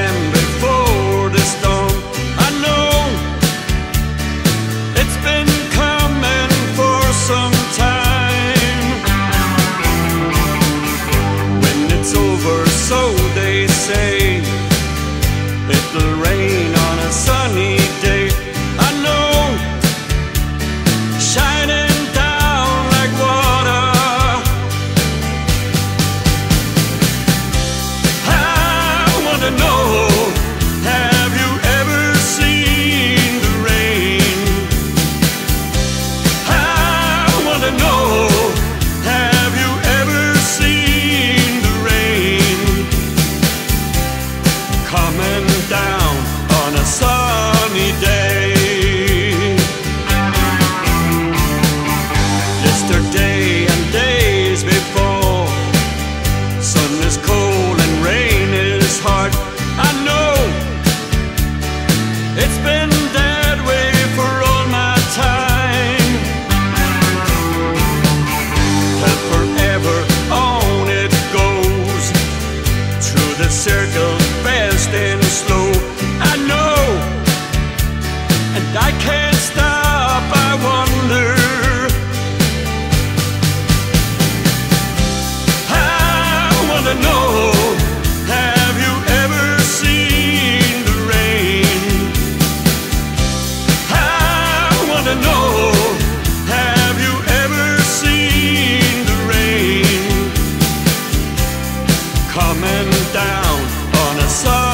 remember. oh. Coming down on a sun?